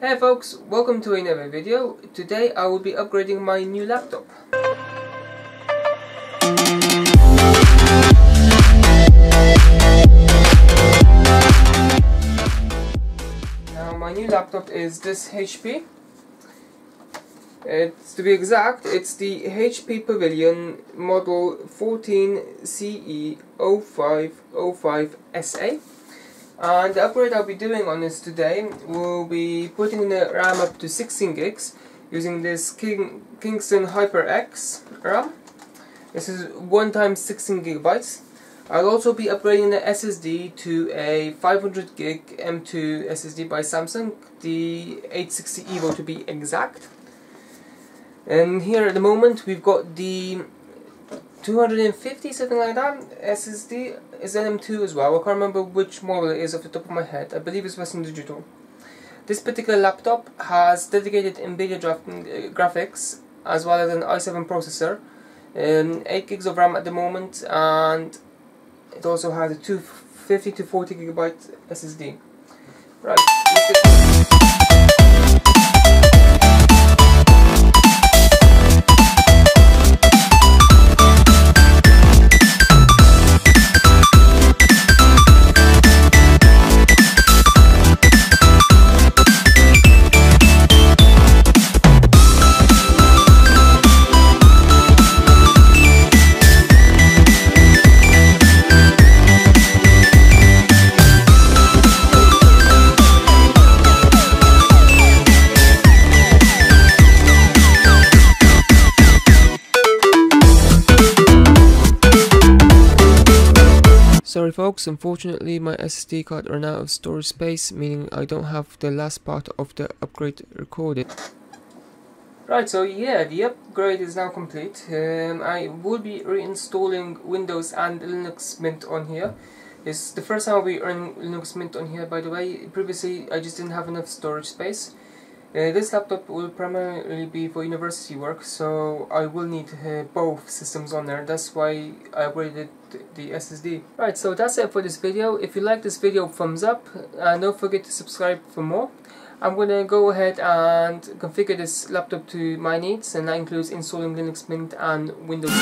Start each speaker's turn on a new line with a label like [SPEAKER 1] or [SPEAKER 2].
[SPEAKER 1] Hey folks, welcome to another video. Today I will be upgrading my new laptop. Now my new laptop is this HP. It's to be exact, it's the HP Pavilion model 14CE0505SA. And the upgrade I'll be doing on this today will be putting the RAM up to 16 gigs using this King Kingston HyperX RAM. This is 1 times 16 gigabytes. I'll also be upgrading the SSD to a 500 gig M2 SSD by Samsung, the 860 EVO to be exact. And here at the moment we've got the 250 something like that SSD is an M2 as well. I can't remember which model it is off the top of my head. I believe it's Western Digital. This particular laptop has dedicated NVIDIA uh, graphics as well as an i7 processor um, 8 gigs of RAM at the moment and it also has a 250 to 40 gigabyte SSD right folks, unfortunately my SSD card ran out of storage space, meaning I don't have the last part of the upgrade recorded. Right, so yeah, the upgrade is now complete. Um, I will be reinstalling Windows and Linux Mint on here. It's the first time I'll be running Linux Mint on here, by the way. Previously, I just didn't have enough storage space. Uh, this laptop will primarily be for university work, so I will need uh, both systems on there. That's why I upgraded the SSD. Right, so that's it for this video. If you like this video, thumbs up, and don't forget to subscribe for more. I'm gonna go ahead and configure this laptop to my needs, and that includes installing Linux Mint and Windows.